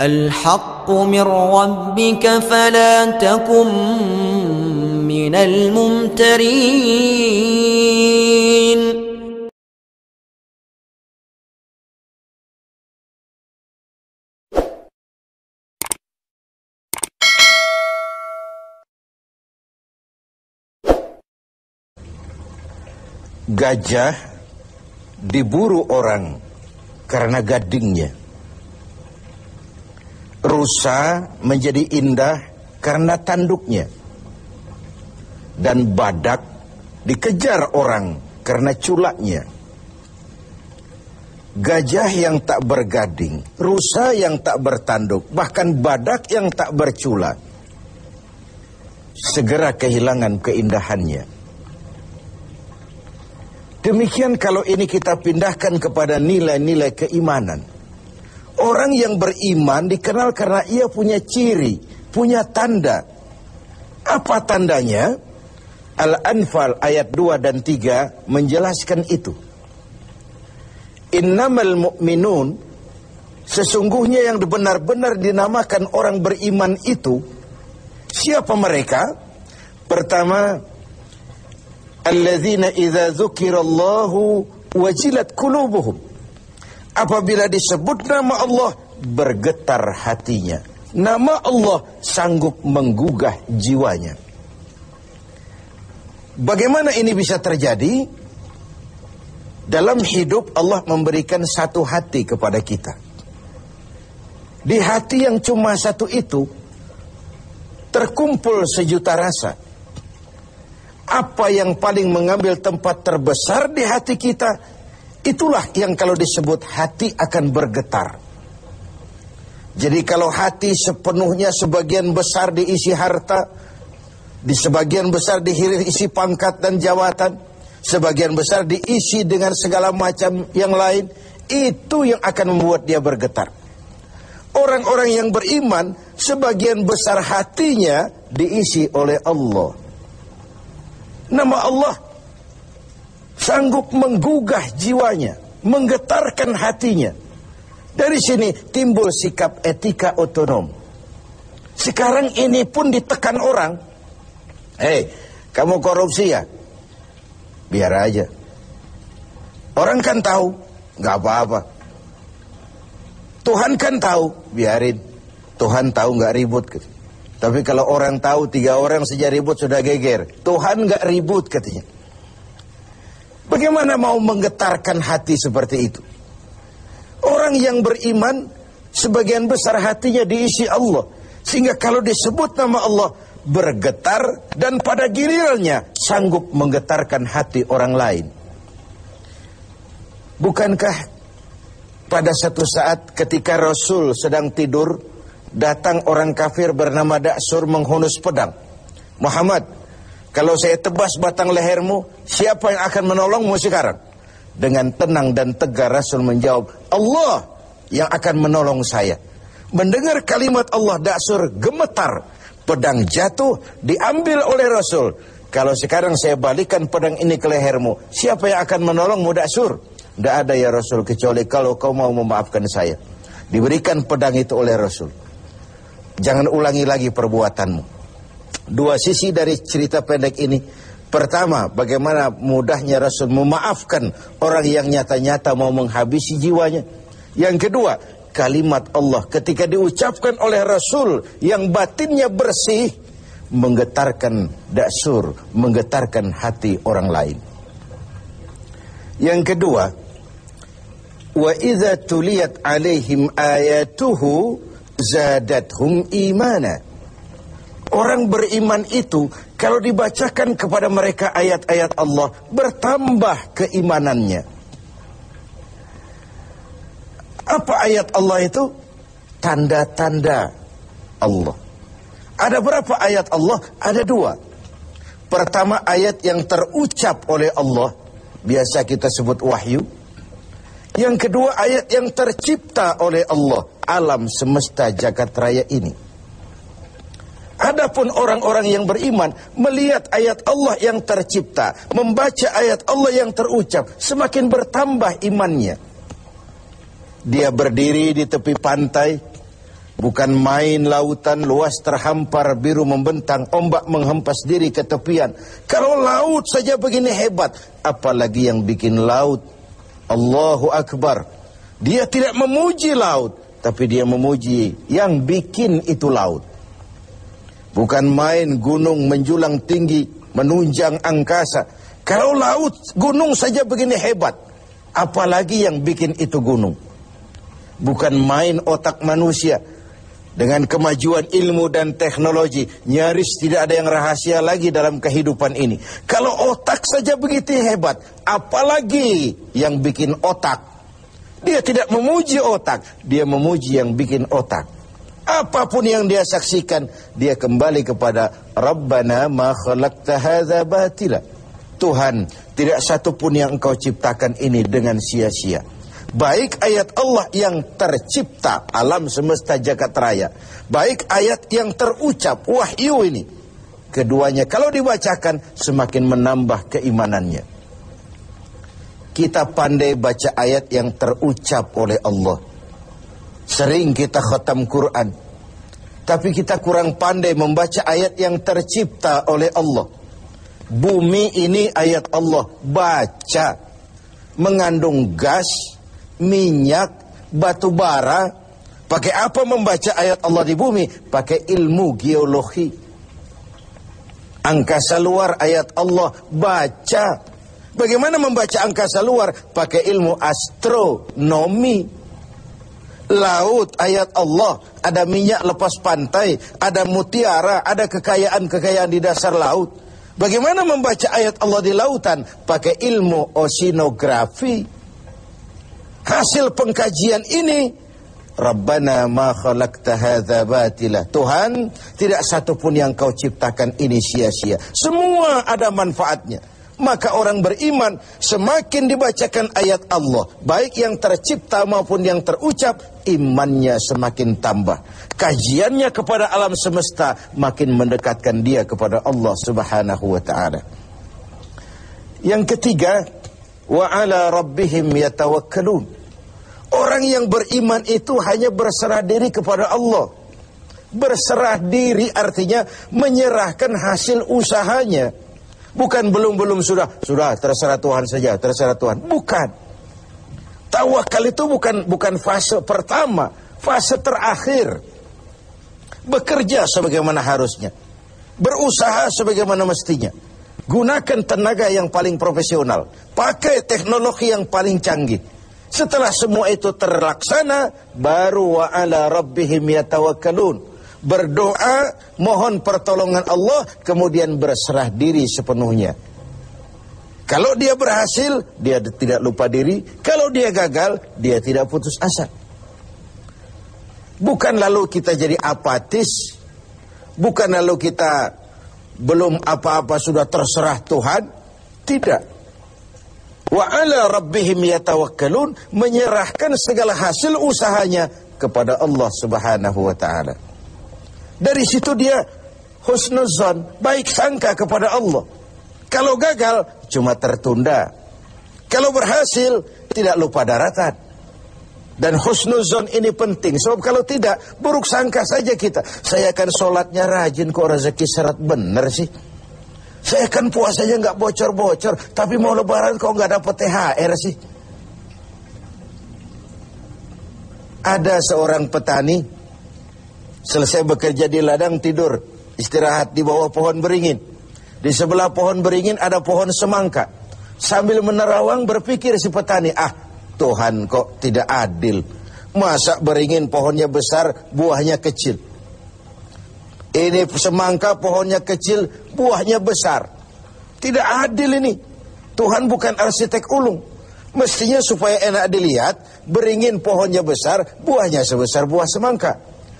الحق من ربك فلا تكن من الممترين Gajah diburu orang karena gadingnya. Rusa menjadi indah karena tanduknya. Dan badak dikejar orang karena culaknya. Gajah yang tak bergading, rusa yang tak bertanduk, bahkan badak yang tak berculak. Segera kehilangan keindahannya. Demikian kalau ini kita pindahkan kepada nilai-nilai keimanan. Orang yang beriman dikenal karena ia punya ciri, punya tanda. Apa tandanya? Al-Anfal ayat 2 dan 3 menjelaskan itu. Innamal mu'minun Sesungguhnya yang benar-benar dinamakan orang beriman itu Siapa mereka? Pertama Alladzina idza dzukirallahu wajilat qulubuhum Apabila disebut nama Allah bergetar hatinya Nama Allah sanggup menggugah jiwanya Bagaimana ini bisa terjadi? Dalam hidup Allah memberikan satu hati kepada kita. Di hati yang cuma satu itu terkumpul sejuta rasa. Apa yang paling mengambil tempat terbesar di hati kita, itulah yang kalau disebut hati akan bergetar. Jadi kalau hati sepenuhnya sebagian besar diisi harta, di sebagian besar diisi pangkat dan jawatan, sebagian besar diisi dengan segala macam yang lain, itu yang akan membuat dia bergetar. Orang-orang yang beriman, sebagian besar hatinya diisi oleh Allah. Nama Allah sanggup menggugah jiwanya, menggetarkan hatinya. Dari sini timbul sikap etika otonom. Sekarang ini pun ditekan orang. Hei, kamu korupsi ya? Biar aja. Orang kan tahu, nggak apa-apa. Tuhan kan tahu, biarin. Tuhan tahu nggak ribut. Tapi kalau orang tahu tiga orang saja ribut sudah geger. Tuhan nggak ribut katanya. Bagaimana mau menggetarkan hati seperti itu? Orang yang beriman sebagian besar hatinya diisi Allah. Sehingga kalau disebut nama Allah bergetar dan pada gilirannya sanggup menggetarkan hati orang lain. Bukankah pada satu saat ketika Rasul sedang tidur datang orang kafir bernama Daksur menghunus pedang. Muhammad, kalau saya tebas batang lehermu, siapa yang akan menolongmu sekarang? Dengan tenang dan tegar Rasul menjawab, Allah yang akan menolong saya. Mendengar kalimat Allah Daksur gemetar, pedang jatuh, diambil oleh Rasul. Kalau sekarang saya balikan pedang ini ke lehermu, siapa yang akan menolongmu Daksur? Tidak ada ya Rasul kecuali kalau kau mau memaafkan saya. Diberikan pedang itu oleh Rasul. Jangan ulangi lagi perbuatanmu. Dua sisi dari cerita pendek ini. Pertama, bagaimana mudahnya Rasul memaafkan orang yang nyata-nyata mau menghabisi jiwanya. Yang kedua, kalimat Allah ketika diucapkan oleh Rasul yang batinnya bersih menggetarkan daksur, menggetarkan hati orang lain. Yang kedua, wa idza tuliyat alaihim ayatuhu zadathum imana. Orang beriman itu kalau dibacakan kepada mereka ayat-ayat Allah bertambah keimanannya. Apa ayat Allah itu? Tanda-tanda Allah. Ada berapa ayat Allah? Ada dua. Pertama ayat yang terucap oleh Allah. Biasa kita sebut wahyu. Yang kedua ayat yang tercipta oleh Allah. Alam semesta jagat raya ini. Adapun orang-orang yang beriman melihat ayat Allah yang tercipta, membaca ayat Allah yang terucap, semakin bertambah imannya. Dia berdiri di tepi pantai, Bukan main lautan luas terhampar biru membentang, ombak menghempas diri ke tepian. Kalau laut saja begini hebat, apalagi yang bikin laut. Allahu Akbar. Dia tidak memuji laut, tapi dia memuji yang bikin itu laut. Bukan main gunung menjulang tinggi, menunjang angkasa. Kalau laut, gunung saja begini hebat, apalagi yang bikin itu gunung. Bukan main otak manusia, dengan kemajuan ilmu dan teknologi, nyaris tidak ada yang rahasia lagi dalam kehidupan ini. Kalau otak saja begitu hebat, apalagi yang bikin otak. Dia tidak memuji otak, dia memuji yang bikin otak. Apa pun yang dia saksikan, dia kembali kepada Rabbana ma khalaqta hadza batila. Tuhan, tidak satu pun yang engkau ciptakan ini dengan sia-sia. Baik ayat Allah yang tercipta alam semesta jagat raya. Baik ayat yang terucap wahyu ini. Keduanya kalau dibacakan semakin menambah keimanannya. Kita pandai baca ayat yang terucap oleh Allah. Sering kita khatam Quran. Tapi kita kurang pandai membaca ayat yang tercipta oleh Allah. Bumi ini ayat Allah. Baca. Mengandung gas, minyak, batu bara. Pakai apa membaca ayat Allah di bumi? Pakai ilmu geologi. Angkasa luar ayat Allah baca. Bagaimana membaca angkasa luar? Pakai ilmu astronomi. Laut ayat Allah, ada minyak lepas pantai, ada mutiara, ada kekayaan-kekayaan di dasar laut. Bagaimana membaca ayat Allah di lautan? Pakai ilmu oceanografi. Hasil pengkajian ini Rabbana ma khalaqta hadza batila. Tuhan, tidak satu pun yang kau ciptakan ini sia-sia. Semua ada manfaatnya. Maka orang beriman semakin dibacakan ayat Allah, baik yang tercipta maupun yang terucap, imannya semakin tambah. Kajiannya kepada alam semesta makin mendekatkan dia kepada Allah Subhanahu wa taala. Yang ketiga, wa ala rabbihim yatawakkalun. Orang yang beriman itu hanya berserah diri kepada Allah. Berserah diri artinya menyerahkan hasil usahanya. Bukan belum-belum sudah, sudah terserah Tuhan saja, terserah Tuhan. Bukan. Tawakal itu bukan bukan fase pertama, fase terakhir. Bekerja sebagaimana harusnya. Berusaha sebagaimana mestinya. Gunakan tenaga yang paling profesional. Pakai teknologi yang paling canggih. Setelah semua itu terlaksana, baru wa ala rabbihim yatawakkalun. Berdoa, mohon pertolongan Allah, kemudian berserah diri sepenuhnya. Kalau dia berhasil, dia tidak lupa diri. Kalau dia gagal, dia tidak putus asa. Bukan lalu kita jadi apatis. Bukan lalu kita belum apa-apa sudah terserah Tuhan. Tidak. Wa ala rabbihim yatawakkalun menyerahkan segala hasil usahanya kepada Allah Subhanahu wa taala. Dari situ dia husnuzan, baik sangka kepada Allah. Kalau gagal cuma tertunda. Kalau berhasil tidak lupa daratan. Dan husnuzon ini penting Sebab kalau tidak buruk sangka saja kita Saya akan sholatnya rajin kok rezeki syarat benar sih Saya akan puasanya nggak bocor-bocor Tapi mau lebaran kok nggak dapat THR sih Ada seorang petani Selesai bekerja di ladang tidur Istirahat di bawah pohon beringin Di sebelah pohon beringin ada pohon semangka Sambil menerawang berpikir si petani Ah Tuhan kok tidak adil. Masa beringin pohonnya besar, buahnya kecil. Ini semangka pohonnya kecil, buahnya besar. Tidak adil ini. Tuhan bukan arsitek ulung. Mestinya supaya enak dilihat, beringin pohonnya besar, buahnya sebesar buah semangka.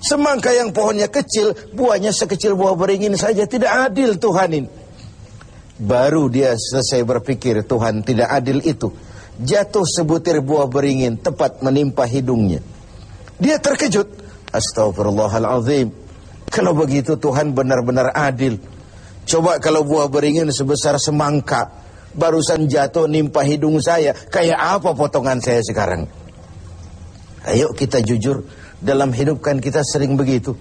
Semangka yang pohonnya kecil, buahnya sekecil buah beringin saja. Tidak adil Tuhan ini. Baru dia selesai berpikir Tuhan tidak adil itu jatuh sebutir buah beringin tepat menimpa hidungnya. Dia terkejut. Astagfirullahalazim. Kalau begitu Tuhan benar-benar adil. Coba kalau buah beringin sebesar semangka barusan jatuh nimpa hidung saya, kayak apa potongan saya sekarang? Ayo kita jujur, dalam hidup kan kita sering begitu.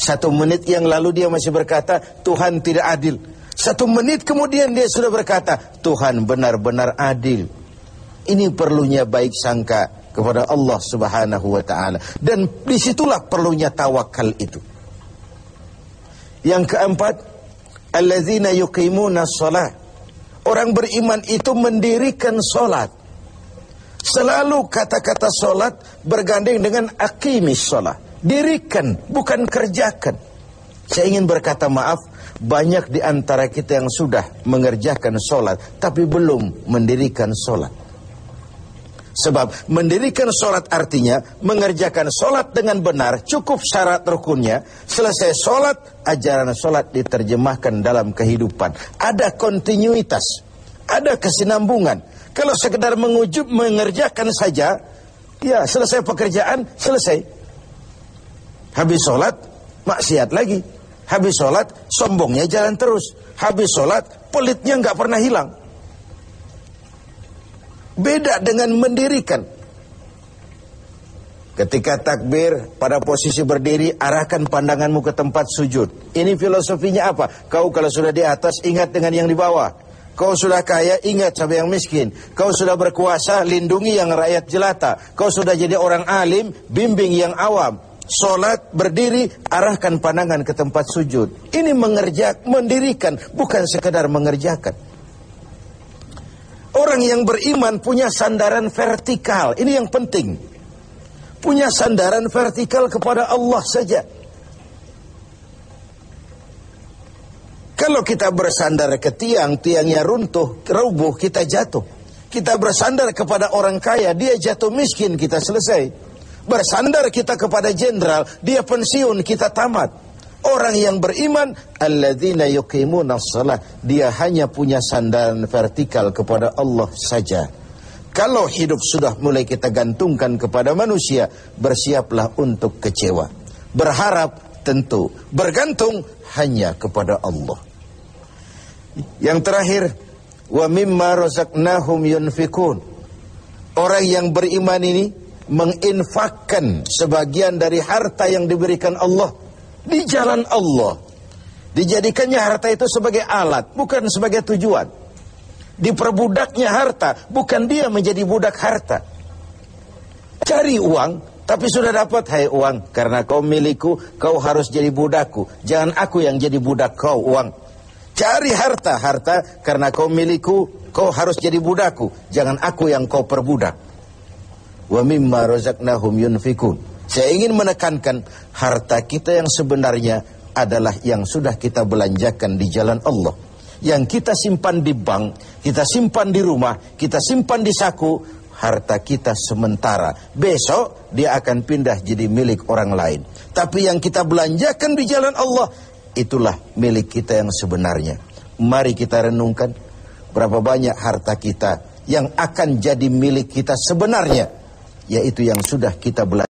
Satu menit yang lalu dia masih berkata, Tuhan tidak adil. Satu menit kemudian dia sudah berkata, Tuhan benar-benar adil. Ini perlunya baik sangka kepada Allah subhanahu wa ta'ala. Dan di situlah perlunya tawakal itu. Yang keempat, Alladzina yuqimuna. Orang beriman itu mendirikan sholat. Selalu kata-kata sholat bergandeng dengan akimis sholat. Dirikan, bukan kerjakan. Saya ingin berkata maaf, banyak di antara kita yang sudah mengerjakan sholat, tapi belum mendirikan sholat. Sebab mendirikan sholat artinya mengerjakan sholat dengan benar, cukup syarat rukunnya. Selesai sholat, ajaran sholat diterjemahkan dalam kehidupan. Ada kontinuitas, ada kesinambungan. Kalau sekedar mengujub mengerjakan saja, ya selesai pekerjaan, selesai. Habis sholat, maksiat lagi. Habis sholat, sombongnya jalan terus. Habis sholat, pelitnya nggak pernah hilang. Beda dengan mendirikan. Ketika takbir pada posisi berdiri arahkan pandanganmu ke tempat sujud. Ini filosofinya apa? Kau kalau sudah di atas ingat dengan yang di bawah. Kau sudah kaya ingat sama yang miskin. Kau sudah berkuasa lindungi yang rakyat jelata. Kau sudah jadi orang alim bimbing yang awam. Solat berdiri arahkan pandangan ke tempat sujud. Ini mengerjak mendirikan bukan sekedar mengerjakan. Orang yang beriman punya sandaran vertikal. Ini yang penting. Punya sandaran vertikal kepada Allah saja. Kalau kita bersandar ke tiang, tiangnya runtuh, rubuh, kita jatuh. Kita bersandar kepada orang kaya, dia jatuh miskin, kita selesai. Bersandar kita kepada jenderal, dia pensiun, kita tamat. Orang yang beriman alladzina yuqimuna shalah dia hanya punya sandaran vertikal kepada Allah saja. Kalau hidup sudah mulai kita gantungkan kepada manusia, bersiaplah untuk kecewa. Berharap tentu, bergantung hanya kepada Allah. Yang terakhir, wa mimma razaqnahum yunfikun. Orang yang beriman ini menginfakkan sebagian dari harta yang diberikan Allah di jalan Allah. Dijadikannya harta itu sebagai alat, bukan sebagai tujuan. Diperbudaknya harta, bukan dia menjadi budak harta. Cari uang, tapi sudah dapat hai uang. Karena kau milikku, kau harus jadi budakku. Jangan aku yang jadi budak kau uang. Cari harta, harta karena kau milikku, kau harus jadi budakku. Jangan aku yang kau perbudak. Wa mimma razaqnahum yunfikun. Saya ingin menekankan harta kita yang sebenarnya adalah yang sudah kita belanjakan di jalan Allah. Yang kita simpan di bank, kita simpan di rumah, kita simpan di saku, harta kita sementara. Besok dia akan pindah jadi milik orang lain. Tapi yang kita belanjakan di jalan Allah, itulah milik kita yang sebenarnya. Mari kita renungkan berapa banyak harta kita yang akan jadi milik kita sebenarnya, yaitu yang sudah kita belanjakan.